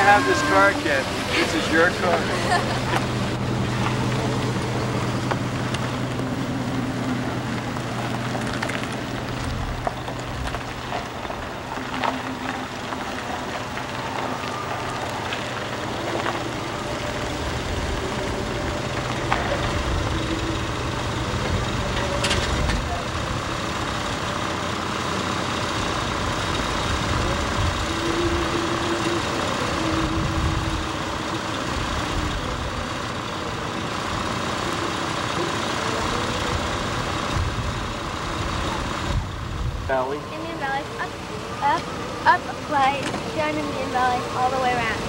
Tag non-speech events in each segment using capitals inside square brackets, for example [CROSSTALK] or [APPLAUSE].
to have this car, kid. This is your car. [LAUGHS] Valley. Indian Valley, up, up, up, right, down Indian Valley, all the way around.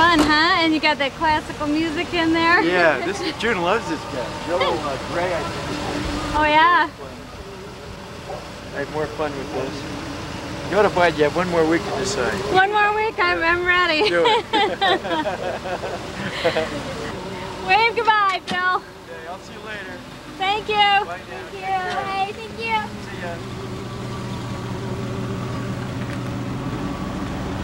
Fun, huh? And you got that classical music in there? Yeah, [LAUGHS] this is, June loves this guy. Yellow uh, gray, I think. Oh, yeah. I have more fun with this. Go to bed, you have one more week to decide. One more week, I'm, I'm ready. Do it. [LAUGHS] [LAUGHS] Wave goodbye, Phil. Okay, I'll see you later. Thank you. Bye now. Thank you. Hey, thank you. See ya.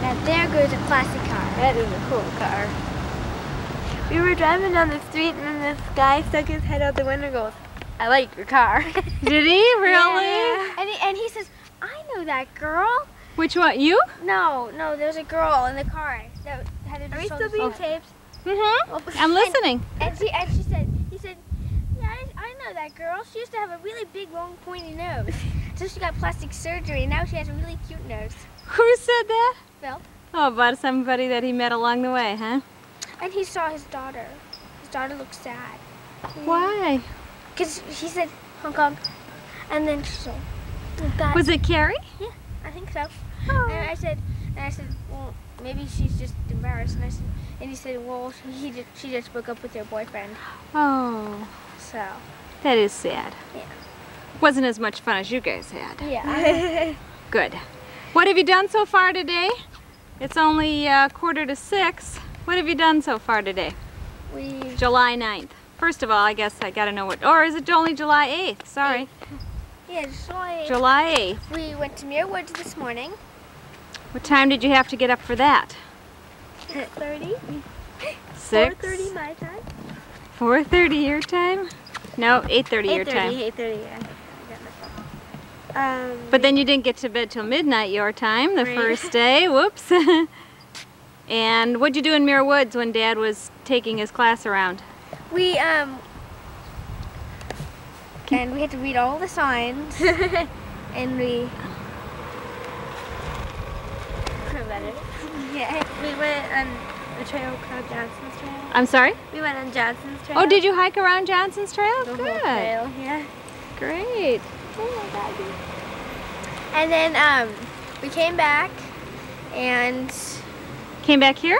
Now there goes a classic car. That is a cool car. We were driving down the street and then this guy stuck his head out the window and goes, I like your car. [LAUGHS] Did he? Really? And he, and he says, I know that girl. Which one? You? No, no, there's a girl in the car that had a Are we still being taped? Mm-hmm. I'm listening. And she and she said, he said, yeah, I, I know that girl. She used to have a really big, long, pointy nose. [LAUGHS] so she got plastic surgery, and now she has a really cute nose. Who said that? Phil. Oh, about somebody that he met along the way, huh? And he saw his daughter. His daughter looked sad. Hmm. Why? Because he said Hong Kong, and then she said, oh, God. Was it Carrie? Yeah, I think so. Oh. And I said, and I said, well, maybe she's just embarrassed. And I said, and he said, well, he just, she just broke up with her boyfriend. Oh, So, that is sad. Yeah. Wasn't as much fun as you guys had. yeah. [LAUGHS] Good. What have you done so far today? It's only uh, quarter to six. What have you done so far today? we July 9th. First of all, I guess I gotta know what, or is it only July 8th? Sorry. yeah, July. 8th. July 8th. We went to Muir Woods this morning. What time did you have to get up for that? 30. 6? 4:30 my time. 4.30 your time? No, 8.30 your 8:30, time. 8:30. Yeah. Um, But then you didn't get to bed till midnight your time, the Right. first [LAUGHS] day. Whoops. [LAUGHS] and what'd you do in Muir Woods when Dad was taking his class around? we um and we had to read all the signs [LAUGHS] and we yeah we went on a trail called Johnson's Trail. I'm sorry? We went on Johnson's Trail. Oh, did you hike around Johnson's Trail? the whole Good. trail? Yeah. Great. And then um we came back and Came back here?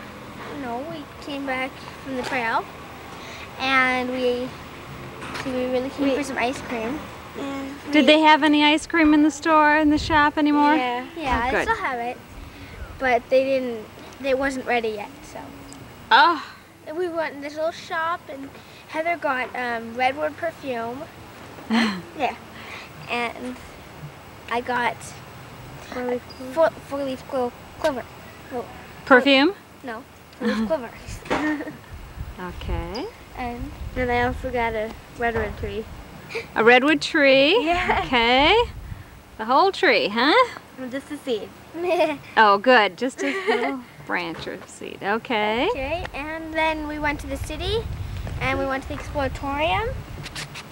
no we came back from the trail and we we really came for some ice cream. Did they have any ice cream in the store, in the shop anymore? Yeah, yeah, Oh, good. still have it, but they didn't. It wasn't ready yet, so Oh, we went in this little shop, and Heather got um, redwood perfume. [GASPS] yeah, and I got uh, four, four leaf clo- clover. perfume? No, [LAUGHS] four leaf clover. Okay. And then I also got a redwood tree. A redwood tree? [LAUGHS] Yeah. Okay. The whole tree, huh? Just a seed. [LAUGHS] Oh, good. Just a little branch or seed. Okay. okay, and then we went to the city, and we went to the exploratorium.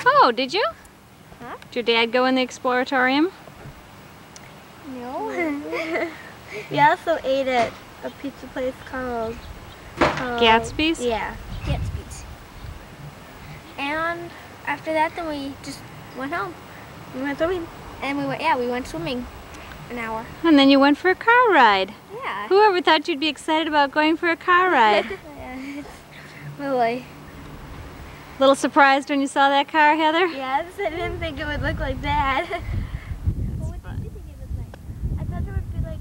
Oh, did you? Huh? Did your dad go in the exploratorium? No. [LAUGHS] [LAUGHS] we hmm. also ate at a pizza place called, called Gatsby's? Yeah, Gatsby's. And after that, then we just went home. We went swimming. And we went, yeah, we went swimming an hour. And then you went for a car ride. Yeah. Whoever thought you'd be excited about going for a car ride? [LAUGHS] yeah. Really? Little surprised when you saw that car, Heather? Yes, I didn't think it would look like that. [LAUGHS] what did you think it looked like? I thought it would be like,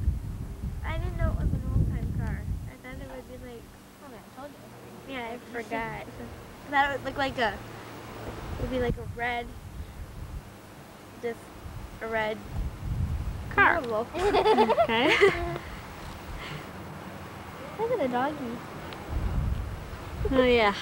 I didn't know it was an old time car. I thought it would be like, oh, I told you. Yeah, I [LAUGHS] forgot. I thought it would look like a, it would be like a red, just a red Car. [LAUGHS] Okay. Look at the doggy. Oh yeah.